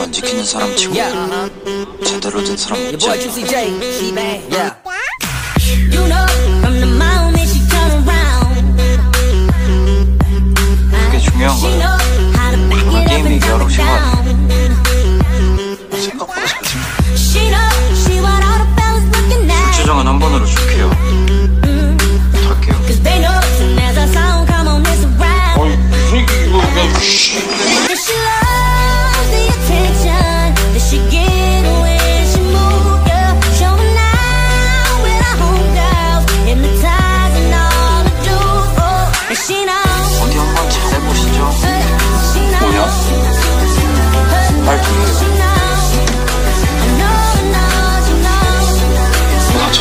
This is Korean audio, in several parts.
안 지키는 사람 치고 제대로 된 사람 없지 그게 중요한 거야 오늘 게임 얘기하러 오신 거 아니야 생각보다 잘 생겼네 우주정은 그 한 번으로 줄게요. 할게요. 어이 이거 그냥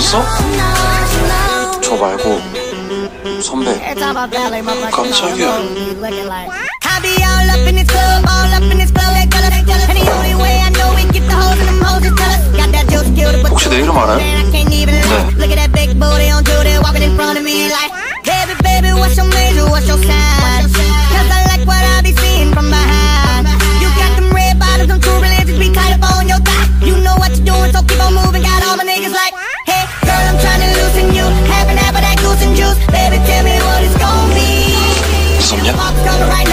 있어? 저 말고 선배 깜짝이야 혹시 내 이름 알아요? 네 Come right